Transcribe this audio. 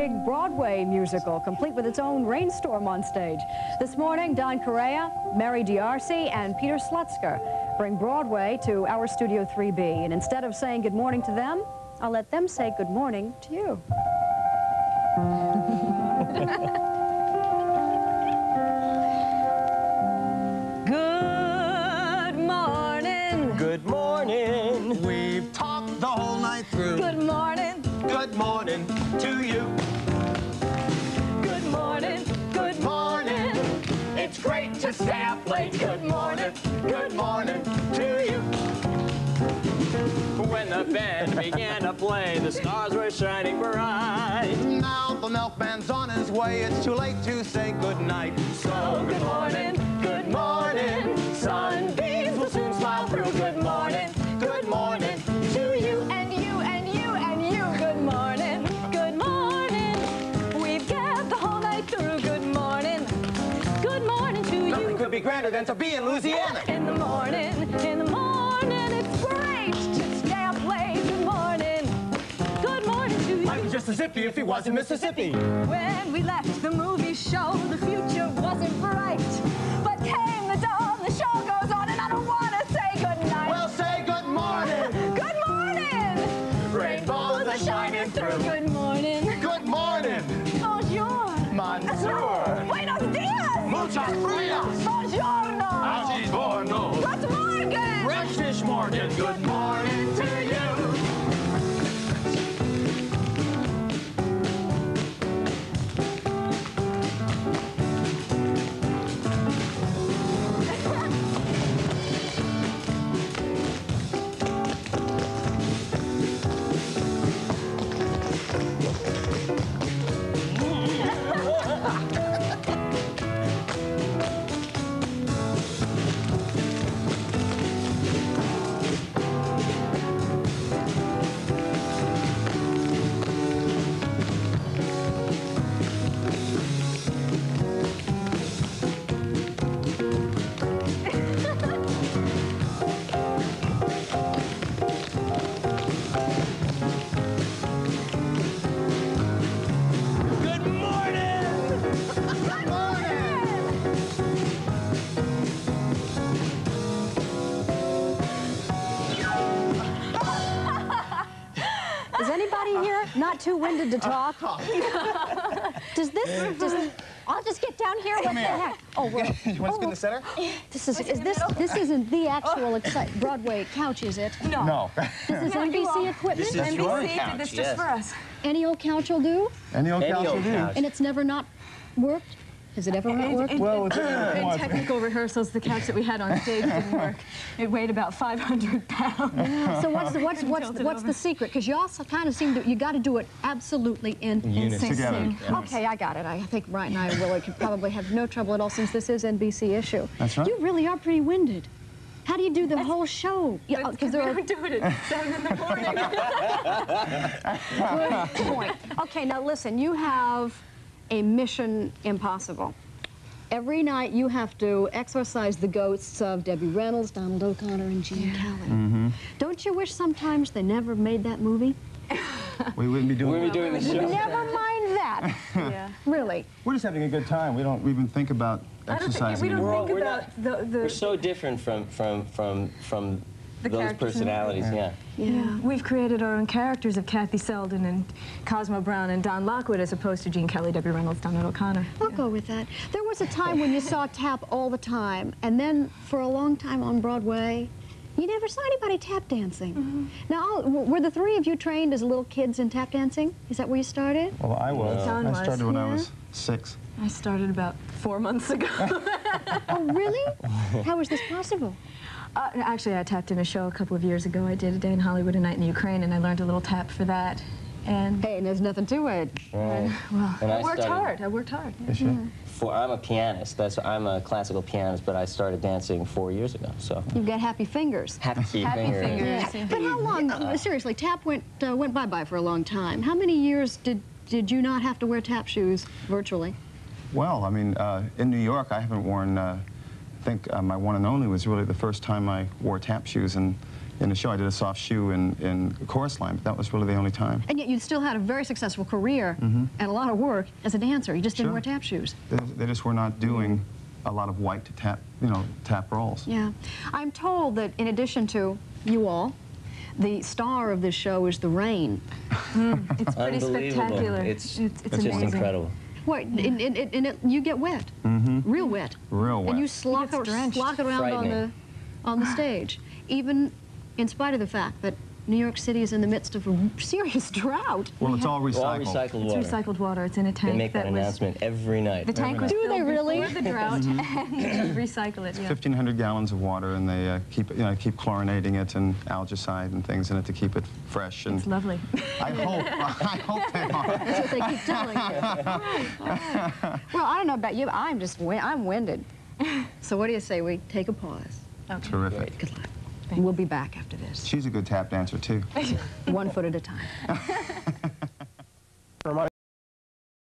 Big Broadway musical, complete with its own rainstorm on stage. This morning, Don Correia, Mary D'Arcy, and Peter Slutsker bring Broadway to our Studio 3B. And instead of saying good morning to them, I'll let them say good morning to you. great to stay up late. Good morning. Good morning to you. When the band began to play, the stars were shining bright. Now the milkman's on his way. It's too late to say good night. So good morning. Good morning. Sunbeams will soon smile through. Good morning. You. could be grander than to be in Louisiana. In the morning, in the morning, it's great to stay up late. Good morning. Good morning to you. I'd be just as zippy if he was in Mississippi. When we left the movie show, the future wasn't bright. But came the dawn, the show goes on, and I don't want to say goodnight. Well, say good morning. good morning. Rainbows are shining through. Good morning. Good morning. Bonjour. Monsieur. Buenos dias. Muchas frias. Morning. Good morning not too winded to talk? Does this, does, I'll just get down here. What the heck? Oh, well, You want to oh, sit in the center? this is, is this, this isn't the actual excite, Broadway couch, is it? No. No. This is NBC equipment? This is your couch, did this yes. just for us. Any old couch will do? Any old Any couch will old do. couch. And it's never not worked? Has it ever worked? Well, it's In technical rehearsals, the couch that we had on stage didn't work. It weighed about 500 pounds. So what's the, what's, what's, what's the secret? Because you also kind of seem to, you got to do it absolutely in Unison. Together. Okay, I got it. I think Brian and I really could probably have no trouble at all since this is NBC issue. That's right. You really are pretty winded. How do you do the whole show? Yeah, Because uh, we are were doing it at 7 in the morning. good point. Okay, now listen. You have a mission impossible. Every night you have to exorcise the ghosts of Debbie Reynolds, Donald O'Connor, and Gene Kelly. Mm-hmm. Don't you wish sometimes they never made that movie? We wouldn't be doing We'll be doing the show. Never mind that. yeah. Really. We're just having a good time. We don't even think about I think, exercising. we don't anymore. think we're about the, the, We're so different from from from from The those characters personalities. Yeah. Yeah, we've created our own characters of Kathy Selden and Cosmo Brown and Don Lockwood as opposed to Gene Kelly, Debbie Reynolds, Donald O'Connor. I'll go with that. There was a time when you saw tap all the time, and then for a long time on Broadway, you never saw anybody tap dancing. Mm-hmm. Now, were the three of you trained as little kids in tap dancing? Is that where you started? Well, I was. Don I was. started when I was six. I started about four months ago. Oh, really? How was this possible? uh, actually, I tapped in a show a couple of years ago. I did a day in Hollywood, a night in the Ukraine, and I learned a little tap for that. And Hey, and there's nothing to it. Right. well, And I, I worked started- hard. I worked hard. Is she? For I'm a pianist. That's I'm a classical pianist, but I started dancing four years ago. So You've got happy fingers. happy, Happy finger. fingers. But how long, seriously, tap went, uh, went bye-bye for a long time. How many years did, did you not have to wear tap shoes virtually? Well, I mean, uh, in New York, I haven't worn. Uh, I think uh, my one and only was really the first time I wore tap shoes, and in a show. I did a soft shoe in, in chorus line, but that was really the only time. And yet you still had a very successful career and a lot of work as a dancer. You just didn't Sure. wear tap shoes. They, they just were not doing a lot of white tap, you know, tap roles. Yeah. I'm told that in addition to you all, the star of this show is the rain. It's pretty Unbelievable. spectacular. It's, it's, it's just amazing. incredible. What? And, and, and, and it, you get wet, mm-hmm. real wet. Real And you wet. slock, gets ar- slock around on the, on the stage, even in spite of the fact that New York City is in the midst of a serious drought. Well, it's all recycled. All recycled It's water. recycled water. It's in a tank. They tank make that, that was. announcement every night. The tank was Do filled they really? before the drought, Mm-hmm. and recycle it. Yeah. 1,500 gallons of water, and they uh, keep, you know, keep chlorinating it and algicide and things in it to keep it fresh. And It's lovely. I hope, I hope they are. That's what they keep telling you. well, I don't know about you. but I'm just I'm winded. So what do you say we take a pause? Terrific. Good luck. We'll be back after this, She's a good tap dancer, too. one foot at a time.